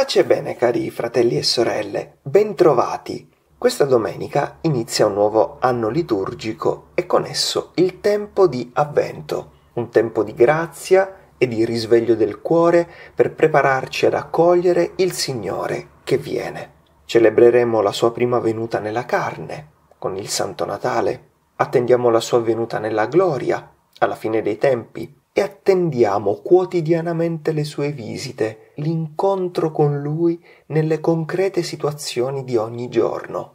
Pace e bene cari fratelli e sorelle, bentrovati. Questa domenica inizia un nuovo anno liturgico e con esso il tempo di Avvento, un tempo di grazia e di risveglio del cuore per prepararci ad accogliere il Signore che viene. Celebreremo la sua prima venuta nella carne, con il Santo Natale, attendiamo la sua venuta nella gloria, alla fine dei tempi, e attendiamo quotidianamente le sue visite, l'incontro con lui nelle concrete situazioni di ogni giorno.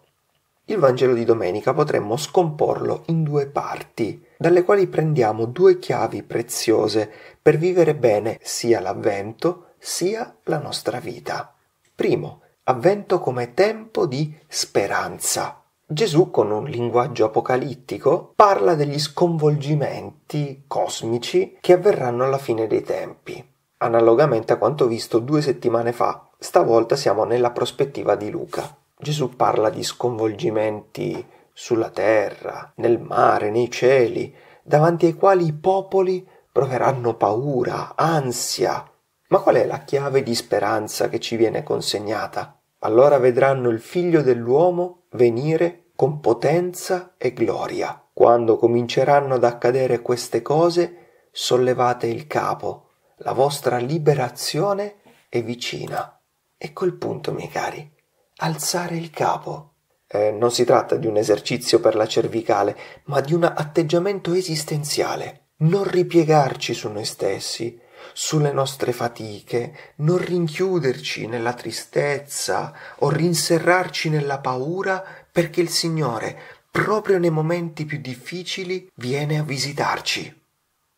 Il Vangelo di domenica potremmo scomporlo in due parti, dalle quali prendiamo due chiavi preziose per vivere bene sia l'avvento sia la nostra vita. Primo, avvento come tempo di speranza. Gesù, con un linguaggio apocalittico, parla degli sconvolgimenti cosmici che avverranno alla fine dei tempi. Analogamente a quanto visto due settimane fa, stavolta siamo nella prospettiva di Luca. Gesù parla di sconvolgimenti sulla terra, nel mare, nei cieli, davanti ai quali i popoli proveranno paura, ansia. Ma qual è la chiave di speranza che ci viene consegnata? Allora vedranno il figlio dell'uomo venire con potenza e gloria. Quando cominceranno ad accadere queste cose, sollevate il capo, la vostra liberazione è vicina. Ecco il punto, miei cari. Alzare il capo. Eh, non si tratta di un esercizio per la cervicale, ma di un atteggiamento esistenziale. Non ripiegarci su noi stessi, sulle nostre fatiche, non rinchiuderci nella tristezza o rinserrarci nella paura perché il Signore, proprio nei momenti più difficili, viene a visitarci.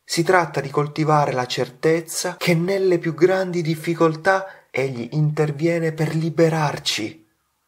Si tratta di coltivare la certezza che nelle più grandi difficoltà Egli interviene per liberarci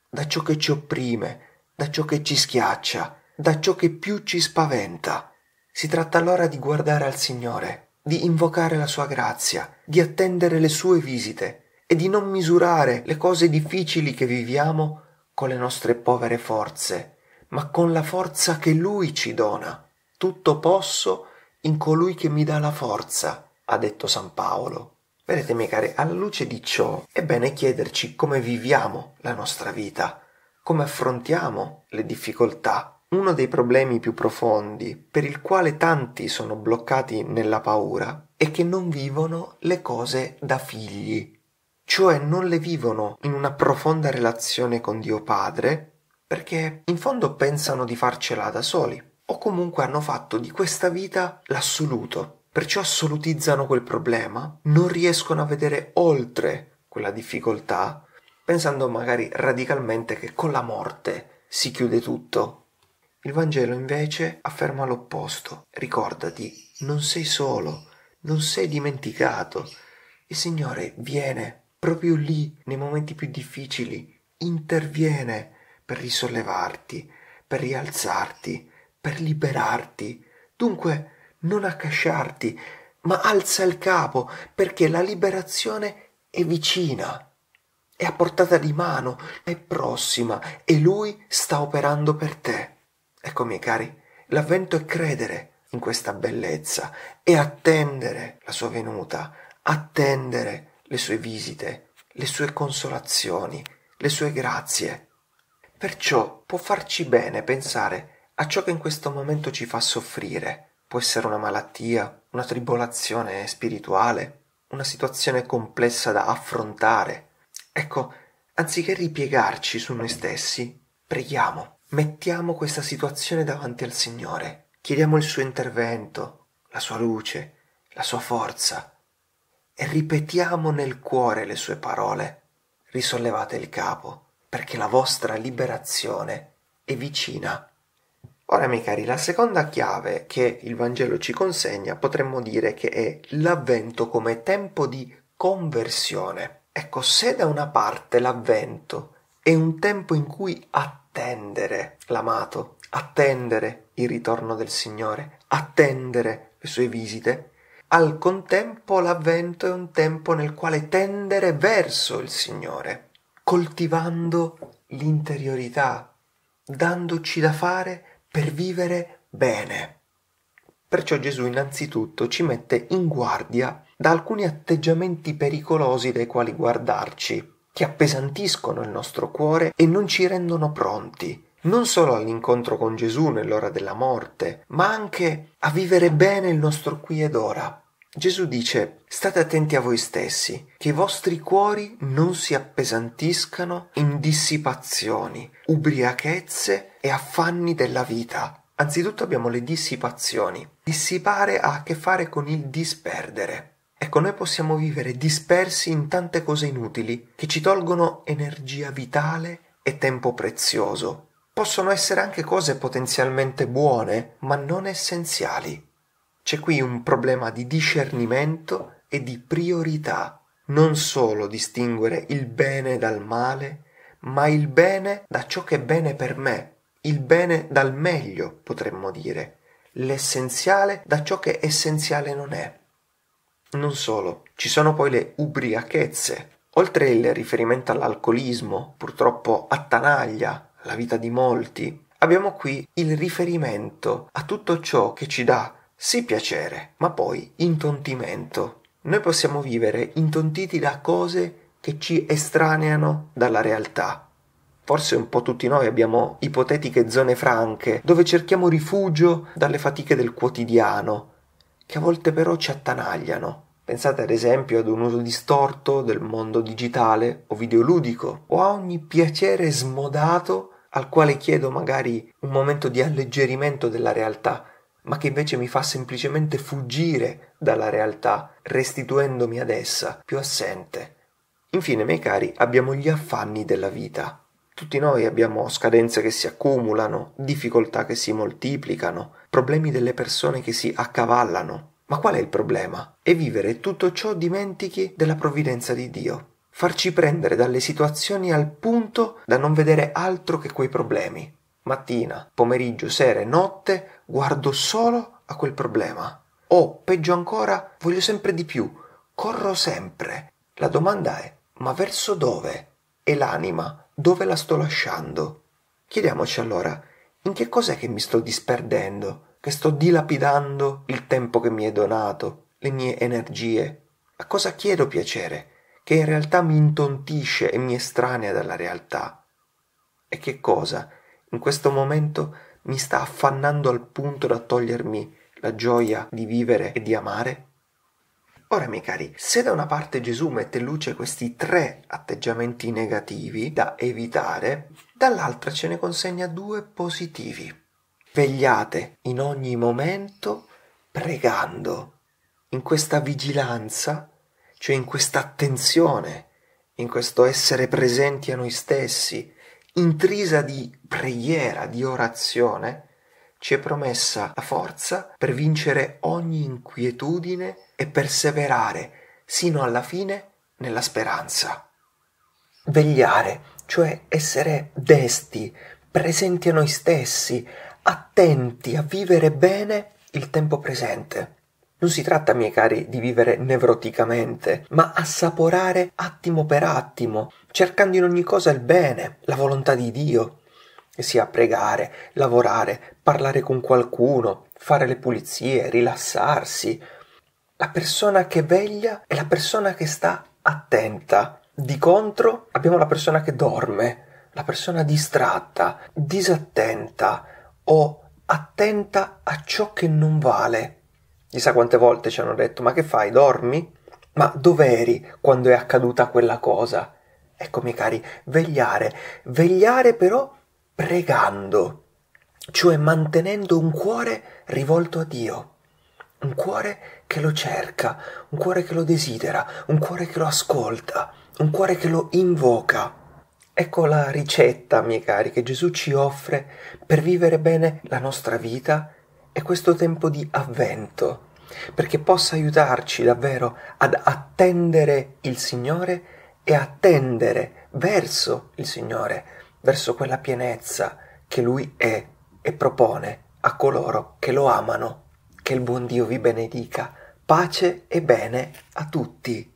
da ciò che ci opprime, da ciò che ci schiaccia, da ciò che più ci spaventa. Si tratta allora di guardare al Signore di invocare la sua grazia, di attendere le sue visite e di non misurare le cose difficili che viviamo con le nostre povere forze, ma con la forza che Lui ci dona. Tutto posso in colui che mi dà la forza, ha detto San Paolo. Vedete, miei cari, alla luce di ciò è bene chiederci come viviamo la nostra vita, come affrontiamo le difficoltà, uno dei problemi più profondi per il quale tanti sono bloccati nella paura è che non vivono le cose da figli, cioè non le vivono in una profonda relazione con Dio Padre, perché in fondo pensano di farcela da soli, o comunque hanno fatto di questa vita l'assoluto, perciò assolutizzano quel problema, non riescono a vedere oltre quella difficoltà, pensando magari radicalmente che con la morte si chiude tutto il Vangelo invece afferma l'opposto. Ricordati, non sei solo, non sei dimenticato. Il Signore viene proprio lì, nei momenti più difficili, interviene per risollevarti, per rialzarti, per liberarti. Dunque, non accasciarti, ma alza il capo, perché la liberazione è vicina, è a portata di mano, è prossima e Lui sta operando per te. Ecco, miei cari, l'avvento è credere in questa bellezza e attendere la sua venuta, attendere le sue visite, le sue consolazioni, le sue grazie. Perciò può farci bene pensare a ciò che in questo momento ci fa soffrire. Può essere una malattia, una tribolazione spirituale, una situazione complessa da affrontare. Ecco, anziché ripiegarci su noi stessi, preghiamo Mettiamo questa situazione davanti al Signore, chiediamo il suo intervento, la sua luce, la sua forza e ripetiamo nel cuore le sue parole. Risollevate il capo, perché la vostra liberazione è vicina. Ora, miei cari, la seconda chiave che il Vangelo ci consegna potremmo dire che è l'avvento come tempo di conversione. Ecco, se da una parte l'avvento è un tempo in cui attendiamo attendere l'amato, attendere il ritorno del Signore, attendere le sue visite. Al contempo l'avvento è un tempo nel quale tendere verso il Signore, coltivando l'interiorità, dandoci da fare per vivere bene. Perciò Gesù innanzitutto ci mette in guardia da alcuni atteggiamenti pericolosi dai quali guardarci, che appesantiscono il nostro cuore e non ci rendono pronti, non solo all'incontro con Gesù nell'ora della morte, ma anche a vivere bene il nostro qui ed ora. Gesù dice, state attenti a voi stessi, che i vostri cuori non si appesantiscano in dissipazioni, ubriachezze e affanni della vita. Anzitutto abbiamo le dissipazioni. Dissipare ha a che fare con il disperdere. Ecco, noi possiamo vivere dispersi in tante cose inutili che ci tolgono energia vitale e tempo prezioso. Possono essere anche cose potenzialmente buone, ma non essenziali. C'è qui un problema di discernimento e di priorità, non solo distinguere il bene dal male, ma il bene da ciò che è bene per me, il bene dal meglio, potremmo dire, l'essenziale da ciò che essenziale non è. Non solo, ci sono poi le ubriachezze. Oltre il riferimento all'alcolismo, purtroppo attanaglia la vita di molti, abbiamo qui il riferimento a tutto ciò che ci dà sì piacere, ma poi intontimento. Noi possiamo vivere intontiti da cose che ci estraneano dalla realtà. Forse un po' tutti noi abbiamo ipotetiche zone franche dove cerchiamo rifugio dalle fatiche del quotidiano, che a volte però ci attanagliano. Pensate ad esempio ad un uso distorto del mondo digitale o videoludico, o a ogni piacere smodato al quale chiedo magari un momento di alleggerimento della realtà, ma che invece mi fa semplicemente fuggire dalla realtà, restituendomi ad essa, più assente. Infine, miei cari, abbiamo gli affanni della vita. Tutti noi abbiamo scadenze che si accumulano, difficoltà che si moltiplicano, problemi delle persone che si accavallano. Ma qual è il problema? È vivere tutto ciò dimentichi della provvidenza di Dio. Farci prendere dalle situazioni al punto da non vedere altro che quei problemi mattina, pomeriggio, sera e notte guardo solo a quel problema. O, peggio ancora, voglio sempre di più, corro sempre. La domanda è, ma verso dove? E l'anima, dove la sto lasciando? Chiediamoci allora, in che cos'è che mi sto disperdendo, che sto dilapidando il tempo che mi è donato, le mie energie? A cosa chiedo piacere, che in realtà mi intontisce e mi estranea dalla realtà? E che cosa in questo momento mi sta affannando al punto da togliermi la gioia di vivere e di amare? Ora, miei cari, se da una parte Gesù mette in luce questi tre atteggiamenti negativi da evitare, dall'altra ce ne consegna due positivi. Vegliate in ogni momento pregando. In questa vigilanza, cioè in questa attenzione, in questo essere presenti a noi stessi, intrisa di preghiera, di orazione, ci è promessa la forza per vincere ogni inquietudine e perseverare sino alla fine nella speranza. Vegliare, cioè essere desti, presenti a noi stessi, attenti a vivere bene il tempo presente. Non si tratta, miei cari, di vivere nevroticamente, ma assaporare attimo per attimo, cercando in ogni cosa il bene, la volontà di Dio, che sia pregare, lavorare, parlare con qualcuno, fare le pulizie, rilassarsi. La persona che veglia è la persona che sta attenta. Di contro abbiamo la persona che dorme, la persona distratta, disattenta o attenta a ciò che non vale Chissà quante volte ci hanno detto: Ma che fai? Dormi? Ma dov'eri quando è accaduta quella cosa? Ecco, miei cari, vegliare, vegliare però pregando, cioè mantenendo un cuore rivolto a Dio, un cuore che lo cerca, un cuore che lo desidera, un cuore che lo ascolta, un cuore che lo invoca. Ecco la ricetta, miei cari, che Gesù ci offre per vivere bene la nostra vita è questo tempo di avvento, perché possa aiutarci davvero ad attendere il Signore e attendere verso il Signore, verso quella pienezza che Lui è e propone a coloro che lo amano. Che il buon Dio vi benedica. Pace e bene a tutti.